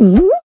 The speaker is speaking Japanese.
Ooh.